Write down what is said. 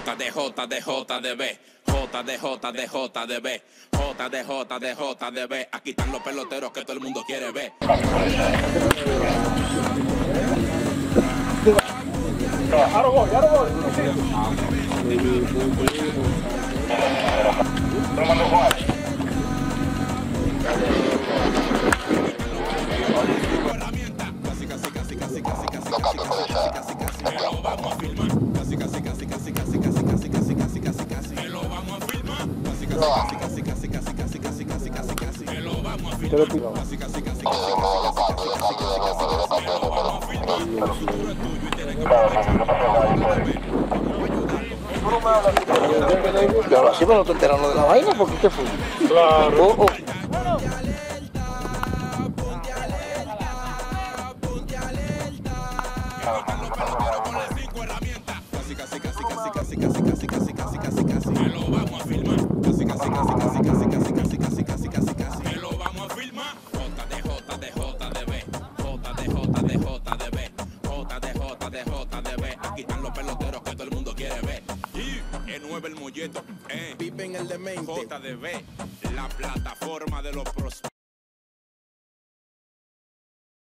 J de J de J de B. J de J de J de B. J de J de J de B. Aquí están los peloteros que todo el mundo quiere ver. Yo así, pero no te enteraron de la vaina, ¿por qué te fui? Claro. Oh, oh. Me lo vamos a filmar. J de J de J de B. J de J de J de B. J de J de J de B. Aquí están los peloteros que todo el mundo quiere ver. Y el 9 el molleto. Eh. Viven el demente. J de B. La plataforma de los prospectos.